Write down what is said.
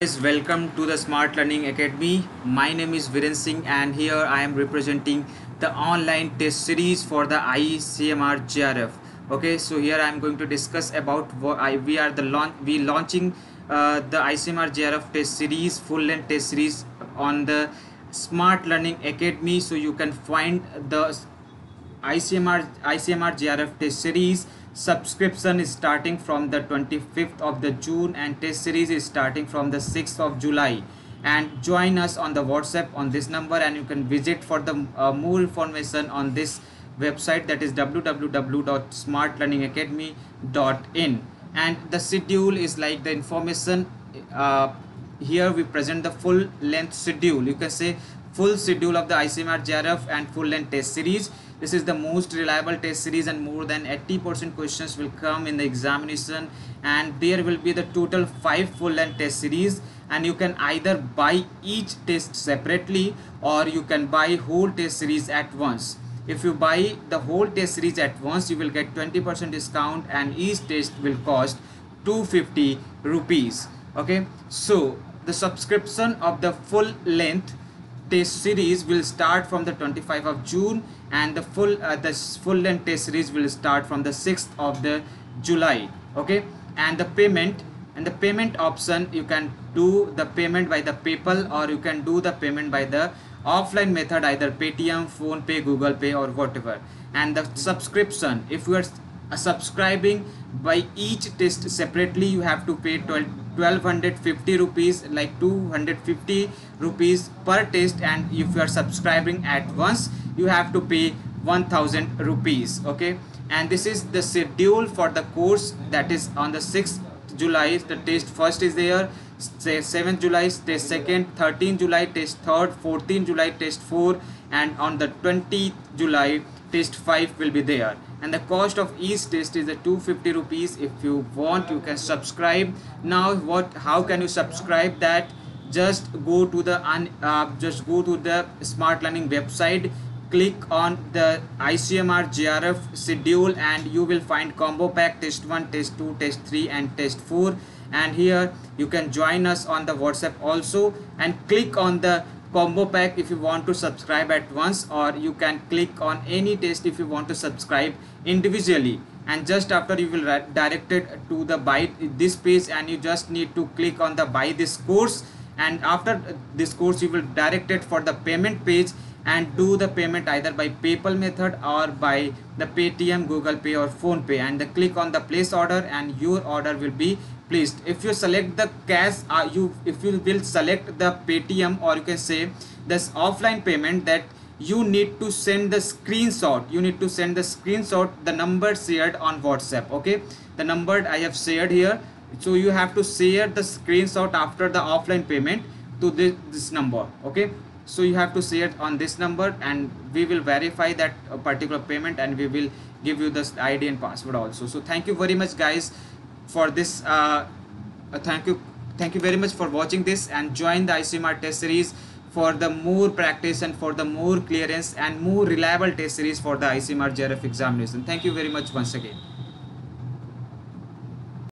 guys welcome to the smart learning academy. My name is viren singh and here i am representing the online test series for the icmr jrf okay so here i am going to discuss about what I, we are the launch we launching uh, the icmr jrf test series full length test series on the smart learning academy. So you can find the icmr icmr jrf test series. Subscription is starting from the 25th of the June and test series is starting from the 6th of July. And join us on the WhatsApp on this number and you can visit for the uh, more information on this website that is www.smartlearningacademy.in and the schedule is like the information uh, here we present the full length schedule. You can say full schedule of the ICMR JRF and full length test series this is the most reliable test series and more than 80% questions will come in the examination and there will be the total 5 full length test series and you can either buy each test separately or you can buy whole test series at once. If you buy the whole test series at once you will get 20% discount and each test will cost 250 rupees. Okay, so the subscription of the full length test series will start from the 25th of June and the full uh, the full length test series will start from the 6th of the July okay? And the payment and the payment option you can do the payment by the PayPal or you can do the payment by the offline method either Paytm, PhonePe, Google Pay or whatever. And the subscription if you are subscribing by each test separately you have to pay 12 1250 rupees like 250 rupees per test and if you are subscribing at once you have to pay 1000 rupees okay? And this is the schedule for the course that is on the 6th July the test first is there say 7th July test second 13th July test third 14th July test 4 and on the 20th July test 5 will be there. And the cost of each test is the 250 rupees. If you want you can subscribe. Now what how can you subscribe that? Just go to the uh, just go to the smart learning website click on the ICMR JRF schedule and you will find combo pack test 1 test 2 test 3 and test 4 and here you can join us on the WhatsApp also. And click on the combo pack if you want to subscribe at once or you can click on any test if you want to subscribe individually. And just after you will direct it to the buy this page and you just need to click on the buy this course. And after this course you will direct it for the payment page and do the payment either by PayPal method or by the Paytm, Google Pay or PhonePe. And the click on the place order and your order will be placed if you select the cash uh, you if you will select the paytm or you can say this offline payment that you need to send the screenshot. You need to send the screenshot the number shared on whatsapp okay? The number i have shared here. So you have to share the screenshot after the offline payment to this, this number okay? So you have to share it on this number and we will verify that particular payment and we will give you the id and password also. So thank you very much guys for this uh, uh, thank you thank you very much for watching this and join the ICMR test series for the more practice and for the more clearance and more reliable test series for the ICMR JRF examination. Thank you very much once again.